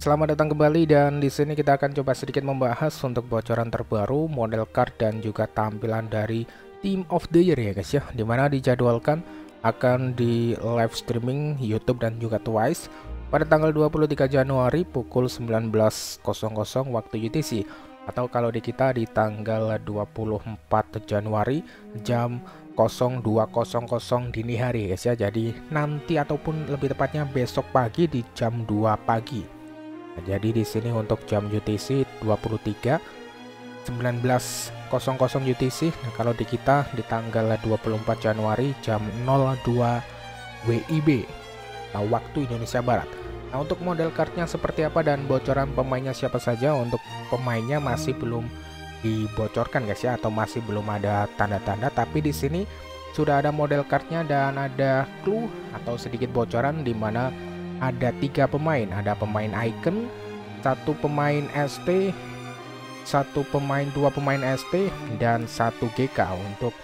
Selamat datang kembali dan di sini kita akan coba sedikit membahas untuk bocoran terbaru, model card dan juga tampilan dari Team of the Year ya guys ya, di mana dijadwalkan akan di live streaming YouTube dan juga Twice pada tanggal 23 Januari pukul 19.00 waktu UTC atau kalau di kita di tanggal 24 Januari jam 02.00 dini hari guys ya. Jadi nanti ataupun lebih tepatnya besok pagi di jam 2 pagi jadi di sini untuk jam UTC 23 19.00 UTC. Nah, kalau di kita di tanggal 24 Januari jam 02 WIB. Nah, waktu Indonesia Barat. Nah, untuk model cardnya seperti apa dan bocoran pemainnya siapa saja untuk pemainnya masih belum dibocorkan guys ya atau masih belum ada tanda-tanda tapi di sini sudah ada model cardnya dan ada clue atau sedikit bocoran di mana ada tiga pemain. Ada pemain icon satu pemain ST satu pemain dua pemain ST dan satu GK untuk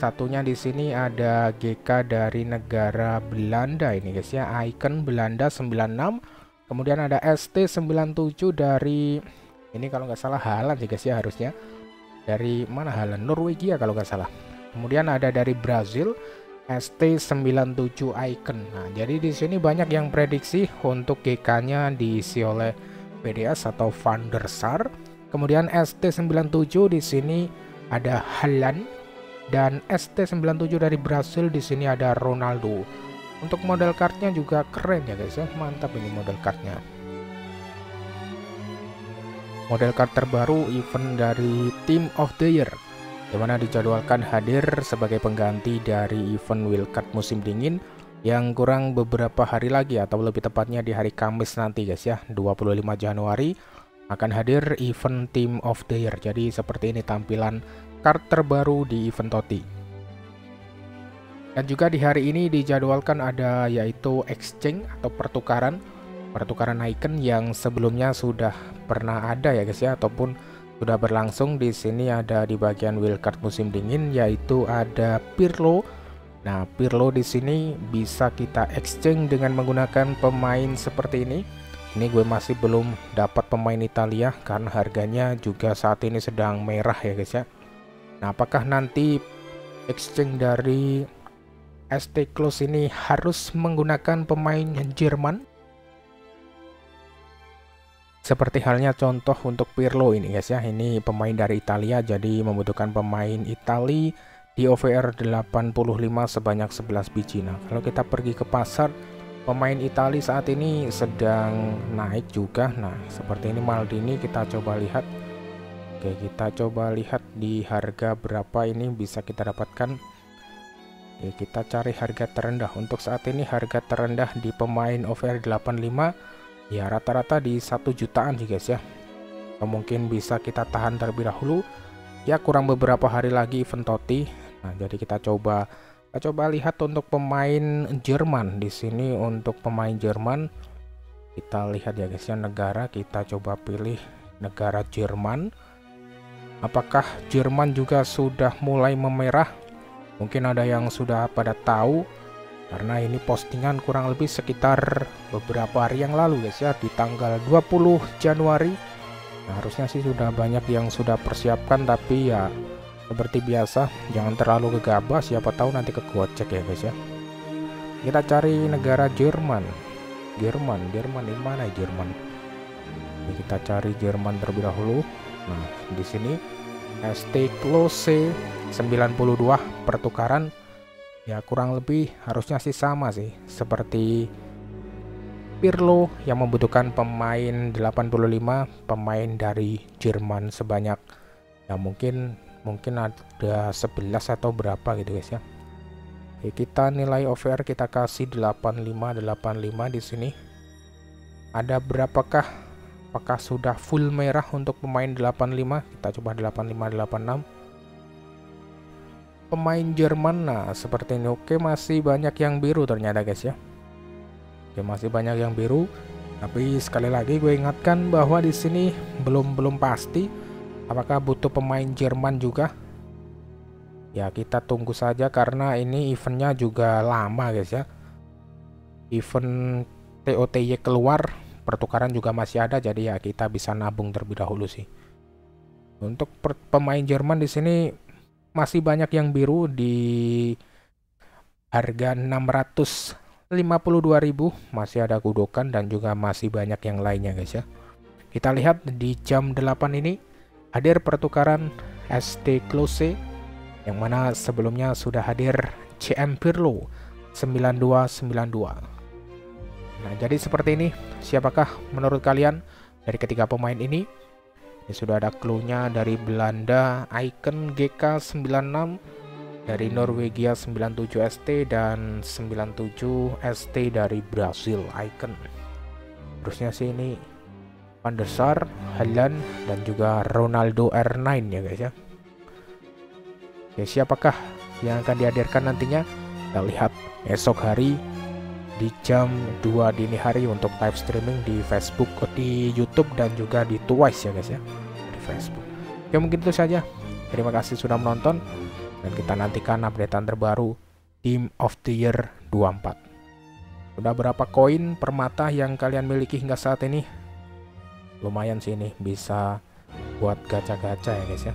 satunya di sini ada GK dari negara Belanda ini guys ya. Icon Belanda 96 kemudian ada ST 97 dari ini kalau nggak salah Halan sih guys ya harusnya. Dari mana Halan Norwegia kalau nggak salah. Kemudian ada dari Brazil ST97 Icon. Nah, jadi di sini banyak yang prediksi untuk GK-nya diisi oleh PDS atau Van der Sar. Kemudian ST97 di sini ada Halan dan ST97 dari Brasil di sini ada Ronaldo. Untuk model cardnya juga keren ya guys ya, mantap ini model cardnya. Model card terbaru event dari Team of the Year di mana dijadwalkan hadir sebagai pengganti dari event Wildcard musim dingin yang kurang beberapa hari lagi atau lebih tepatnya di hari Kamis nanti guys ya 25 Januari akan hadir event Team of the Year. Jadi seperti ini tampilan kart terbaru di event Toti dan juga di hari ini dijadwalkan ada yaitu exchange atau pertukaran pertukaran icon yang sebelumnya sudah pernah ada ya guys ya ataupun sudah berlangsung di sini ada di bagian wildcard musim dingin yaitu ada Pirlo. Nah, Pirlo di sini bisa kita exchange dengan menggunakan pemain seperti ini. Ini gue masih belum dapat pemain Italia karena harganya juga saat ini sedang merah ya guys ya. Nah, apakah nanti exchange dari ST Close ini harus menggunakan pemain Jerman seperti halnya contoh untuk Pirlo ini guys ya, ini pemain dari Italia jadi membutuhkan pemain Itali di OVR 85 sebanyak 11 biji. Nah, kalau kita pergi ke pasar pemain Itali saat ini sedang naik juga. Nah, seperti ini Maldini kita coba lihat. Oke, kita coba lihat di harga berapa ini bisa kita dapatkan. Oke, kita cari harga terendah. Untuk saat ini harga terendah di pemain OVR 85 ya rata-rata di satu jutaan sih guys ya. Atau mungkin bisa kita tahan terlebih dahulu. Ya kurang beberapa hari lagi event Toti nah jadi kita coba kita coba lihat untuk pemain Jerman di sini. Untuk pemain Jerman kita lihat ya guys ya negara. Kita coba pilih negara Jerman. Apakah Jerman juga sudah mulai memerah? Mungkin ada yang sudah pada tahu karena ini postingan kurang lebih sekitar beberapa hari yang lalu guys ya di tanggal 20 Januari. Nah, harusnya sih sudah banyak yang sudah persiapkan tapi ya seperti biasa jangan terlalu gegabah. Siapa tahu nanti kegocek ya guys ya. Kita cari negara Jerman. Jerman Jerman di mana ya Jerman? Ini kita cari Jerman terlebih dahulu. Nah di sini ST Close 92 pertukaran ya kurang lebih harusnya sih sama sih. Seperti Pirlo yang membutuhkan pemain 85 pemain dari Jerman sebanyak ya mungkin mungkin ada 11 atau berapa gitu guys ya. Oke, kita nilai OVR kita kasih 85 85 di sini. Ada berapakah? Apakah sudah full merah untuk pemain 85 kita coba 85 86 pemain Jerman. Nah seperti ini. Oke masih banyak yang biru ternyata guys ya. Oke masih banyak yang biru. Tapi sekali lagi gue ingatkan bahwa di sini belum belum pasti apakah butuh pemain Jerman juga. Ya kita tunggu saja karena ini eventnya juga lama guys ya. Event TOTY keluar pertukaran juga masih ada jadi ya kita bisa nabung terlebih dahulu sih. Untuk pemain Jerman di sini masih banyak yang biru di harga 652.000 masih ada kudokan dan juga masih banyak yang lainnya guys ya kita lihat di jam 8 ini hadir pertukaran ST Close yang mana sebelumnya sudah hadir CM Pirlo 9292 Nah, jadi seperti ini. Siapakah menurut kalian dari ketiga pemain ini? Ini sudah ada clue-nya dari Belanda Icon GK96 dari Norwegia 97 ST dan 97 ST dari Brazil Icon. Terusnya sih ini Van der Sar, Haaland dan juga Ronaldo R9 ya guys ya. Ya siapakah yang akan dihadirkan nantinya? Kita lihat esok hari di jam 2 dini hari untuk live streaming di Facebook, di YouTube dan juga di Twice ya guys ya Facebook. Ya mungkin itu saja. Terima kasih sudah menonton dan kita nantikan updatean terbaru Team of the Year 24. Sudah berapa koin permata yang kalian miliki hingga saat ini? Lumayan sih ini bisa buat gacha-gacha ya guys ya.